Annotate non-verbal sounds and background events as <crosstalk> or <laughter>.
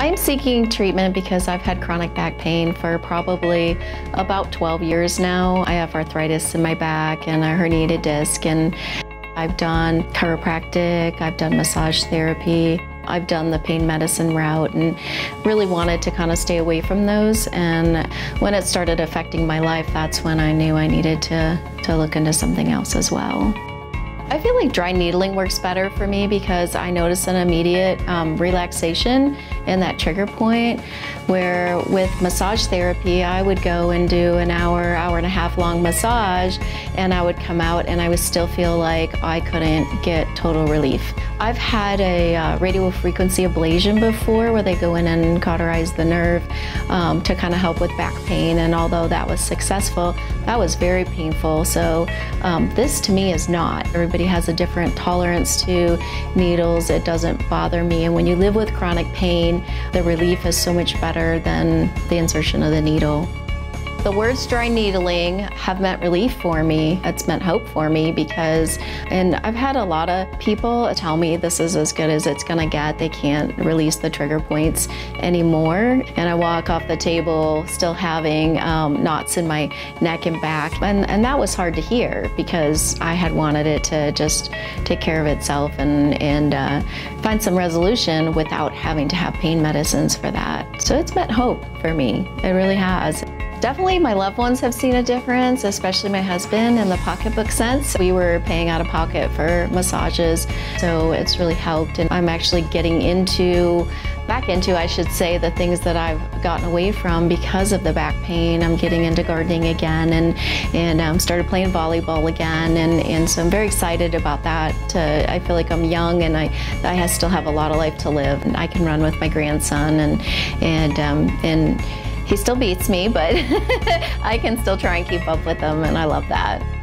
I'm seeking treatment because I've had chronic back pain for probably about 12 years now. I have arthritis in my back and a herniated disc and I've done chiropractic, I've done massage therapy, I've done the pain medicine route and really wanted to kind of stay away from those. And when it started affecting my life, that's when I knew I needed to, to look into something else as well. I feel like dry needling works better for me because I notice an immediate um, relaxation in that trigger point where with massage therapy I would go and do an hour, hour and a half long massage and I would come out and I would still feel like I couldn't get total relief. I've had a uh, radio frequency ablation before where they go in and cauterize the nerve um, to kind of help with back pain and although that was successful, that was very painful. So um, this to me is not. Everybody has a different tolerance to needles. It doesn't bother me and when you live with chronic pain, the relief is so much better than the insertion of the needle. The words dry needling have meant relief for me. It's meant hope for me because, and I've had a lot of people tell me this is as good as it's gonna get. They can't release the trigger points anymore. And I walk off the table still having um, knots in my neck and back. And, and that was hard to hear because I had wanted it to just take care of itself and, and uh, find some resolution without having to have pain medicines for that. So it's meant hope for me. It really has. Definitely my loved ones have seen a difference, especially my husband in the pocketbook sense. We were paying out of pocket for massages, so it's really helped. And I'm actually getting into, back into, I should say, the things that I've gotten away from because of the back pain. I'm getting into gardening again and, and um, started playing volleyball again. And, and so I'm very excited about that. Uh, I feel like I'm young and I, I still have a lot of life to live. And I can run with my grandson and, and, um, and he still beats me, but <laughs> I can still try and keep up with him, and I love that.